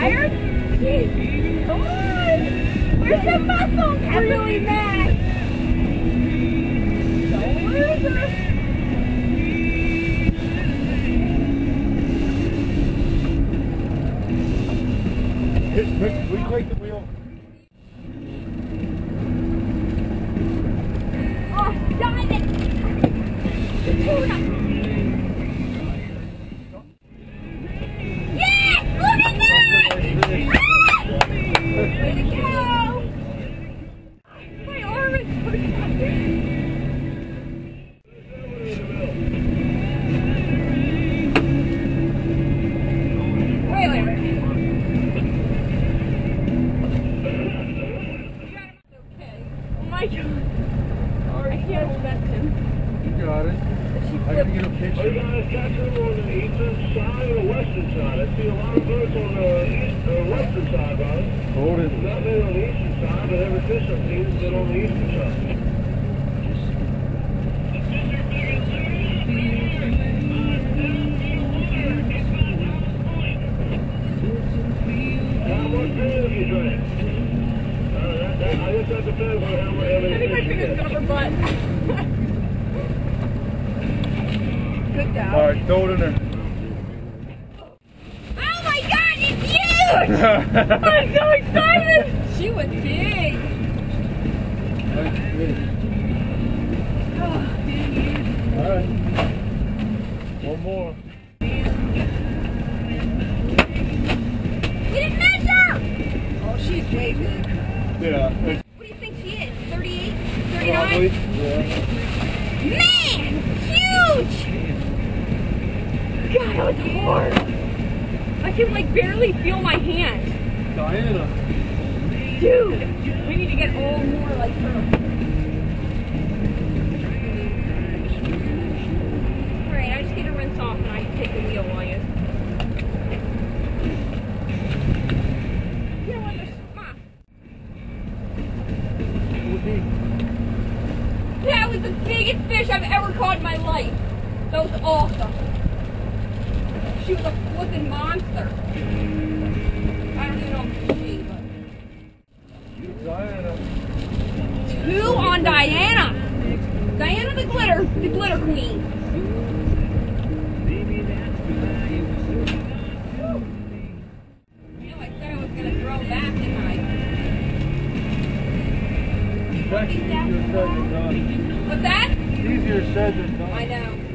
Tired? Come on. Where's the muscle? I'm really mad. Don't lose her. Rick, will can't hold that pin. You got it. She I gotta get a Hey picture. guys, got a them on the eastern side or the western side? I see a lot of birds on the east, uh, western side, guys. Hold it. Not many on the eastern side, but every fish I've seen has been on the eastern side. That, that, I guess that depends on how much I think my evidence you finger's get. got her butt. Good job. All right, throw it in there. Oh my god, it's huge! I'm so excited! She was big. Yeah. What do you think she is? 38? Probably. 39? Yeah. Man! Huge! God, that was hard. I can like barely feel my hand. Diana. Dude, we need to get all more like her. Alright, I just need to rinse off and I can take the wheel while. You know what? There's, Ma, that was the biggest fish I've ever caught in my life. That was awesome. She was a flipping monster. I don't even know if she, but. Diana. Two on Diana. Diana the glitter, the glitter queen. What's that? Easier said than done. I know.